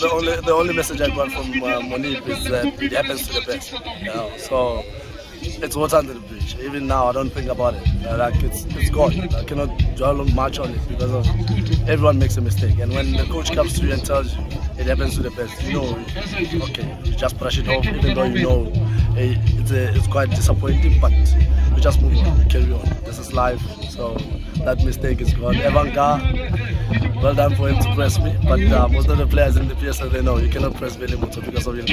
the only the only message I got from uh, is that it happens to the best. You know? So it's water under the bridge. Even now, I don't think about it. Uh, like it's it's gone. I cannot dwell much on it because of everyone makes a mistake. And when the coach comes to you and tells you it happens to the best, you know, okay, you just brush it off, even though you know eh, it's a, it's quite disappointing. But we just move on, we carry on. This is life. So that mistake is gone. Evanka, well done for him to press me. But uh, most of the players in the PSL they know you cannot press Veli Mothwa because of your